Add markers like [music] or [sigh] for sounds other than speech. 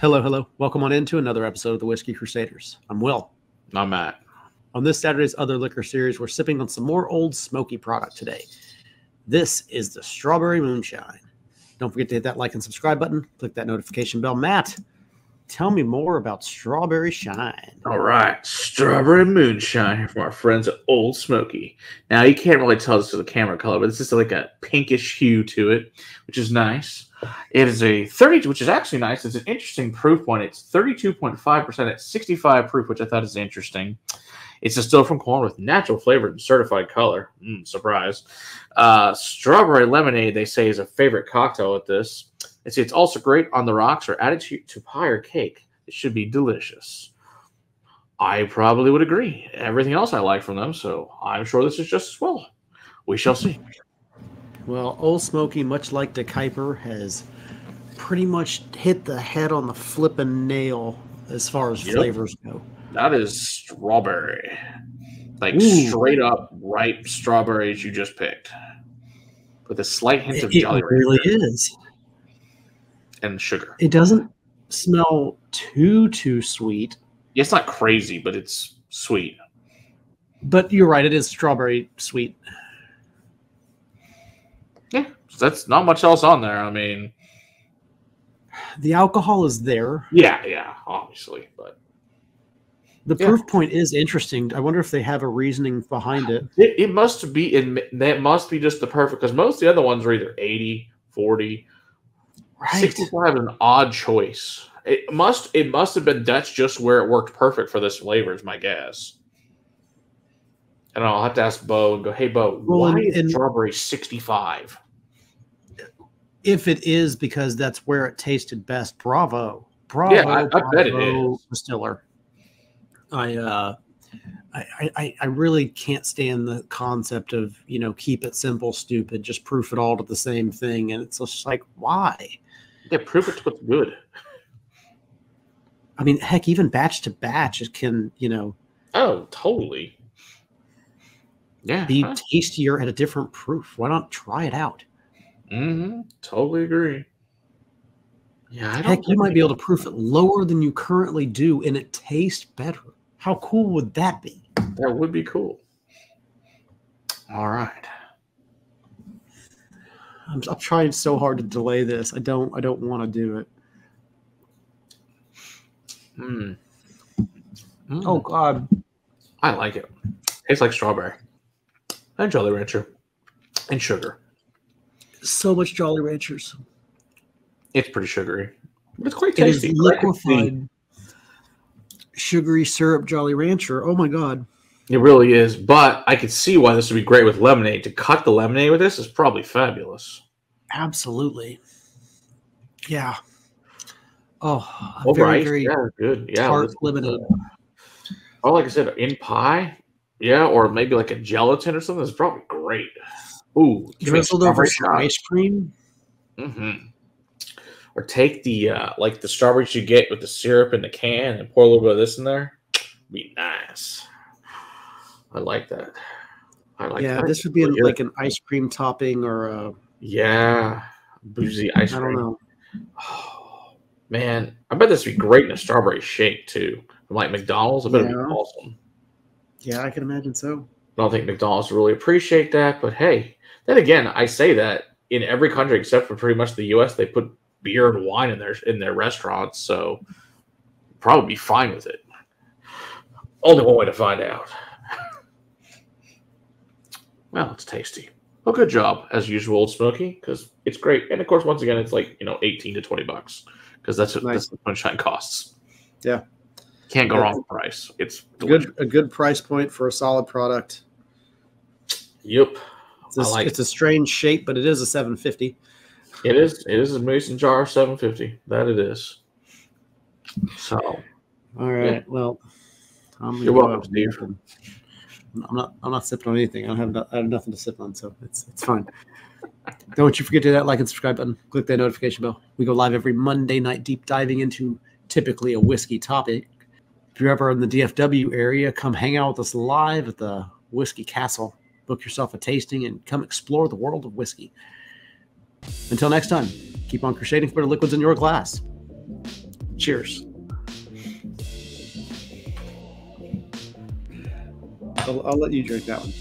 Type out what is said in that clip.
Hello, hello. Welcome on into another episode of the Whiskey Crusaders. I'm Will. I'm Matt. On this Saturday's Other Liquor series, we're sipping on some more Ole Smoky product today. This is the Strawberry Moonshine. Don't forget to hit that like and subscribe button. Click that notification bell. Matt, tell me more about Strawberry Shine. All right, Strawberry Moonshine from our friends at Ole Smoky. Now, you can't really tell this to the camera color, but it's just like a pinkish hue to it, which is nice. It is a 30, which is actually nice. It's an interesting proof one. It's 32.5% at 65 proof, which I thought is interesting. It's distilled from corn with natural flavor and certified color. Mm, surprise. Uh, strawberry lemonade, they say, is a favorite cocktail with this. They say it's also great on the rocks or added to, to pie or cake. It should be delicious. I probably would agree. Everything else I like from them, so I'm sure this is just as well. We shall see. Well, Ole Smoky, much like the Kuiper, has pretty much hit the head on the flipping nail as far as Yep. flavors go. That is strawberry. Like Ooh. straight up ripe strawberries you just picked. With a slight hint of It, it really Rancher is. And sugar. It doesn't smell too too sweet, It's not crazy, but it's sweet. but you're right. It is strawberry sweet. Yeah. So that's not much else on there. I mean, The alcohol is there. yeah, yeah, obviously. But The Yeah. proof point is interesting. I wonder if they have a reasoning behind it. it, it must be in that must be just the perfect because most of the other ones are either 80, 40, Right. 65 is an odd choice. It must it must have been that's just where it worked perfect for this flavor, is my guess. And I'll have to ask Bo and go, hey Bo, Well, why and- is strawberry 65? If it is because that's where it tasted best, bravo. Bravo. Yeah, I- I bet it bravo, is. Distiller. I uh I- I, I really can't stand the concept of, you know, keep it simple, stupid, just proof it all to the same thing. And it's just like, why? Yeah, proof it what's good. I mean, heck, even batch to batch, it can, you know, Oh, totally. Yeah. be tastier at a different proof. Why not try it out? Mm-hmm. Totally agree. Yeah, I don't Heck, you might be able to proof it lower than you currently do, and it tastes better. How cool would that be? that would be cool. All right. I'm, I'm trying so hard to delay this. I don't. I don't want to do it. Hmm. Oh God! I like it. Tastes like strawberry and Jolly Rancher and sugar. So much Jolly Ranchers. It's pretty sugary. But it's quite tasty. I can see- liquefied, sugary syrup Jolly Rancher. Oh my God! It really is. But I could see why this would be great with lemonade. To cut the lemonade with this is probably fabulous. Absolutely. Yeah. Oh, Over very ice, very yeah, good. Yeah. tart lemonade. Oh, like I said, in pie. Yeah, or maybe like a gelatin or something. It's probably great. Ooh, drizzled over some ice cream. hmm Or take the uh like the strawberries you get with the syrup in the can and pour a little bit of this in there. Be nice. I like that. I like that. yeah, that. this would be Yeah. like an ice cream topping or a, yeah, boozy ice cream. I don't know. Oh, [sighs] man, I bet this would be great in a strawberry shake too. From like McDonald's, I bet it'd be Yeah. awesome. Yeah, I can imagine so. I don't think McDonald's really appreciate that, but hey, then again, I say that in every country except for pretty much the U.S., they put beer and wine in their in their restaurants, so probably be fine with it. Only one way to find out. Well, it's tasty. Well, good job as usual, Ole Smoky, because it's great. And of course, once again, it's like you know, eighteen to twenty bucks, because that's what Nice. that's what sunshine costs. Yeah. can't go Yeah. wrong with price. It's delicious. Good, a good price point for a solid product. Yep. It's a, like it's a strange shape, but it is a 750. It is. It is a mason jar 750. That it is. So All right. Well, I'm You're welcome, Steve. I'm not. I'm not sipping on anything. I don't have. No, I have nothing to sip on, so it's it's fine. Don't you forget to that like and subscribe button. Click that notification bell. We go live every Monday night, deep diving into typically a whiskey topic. If you're ever in the DFW area, come hang out with us live at the Whiskey Castle. Book yourself a tasting and come explore the world of whiskey. Until next time, keep on crusading for the liquids in your glass. Cheers. I'll, I'll let you drink that one.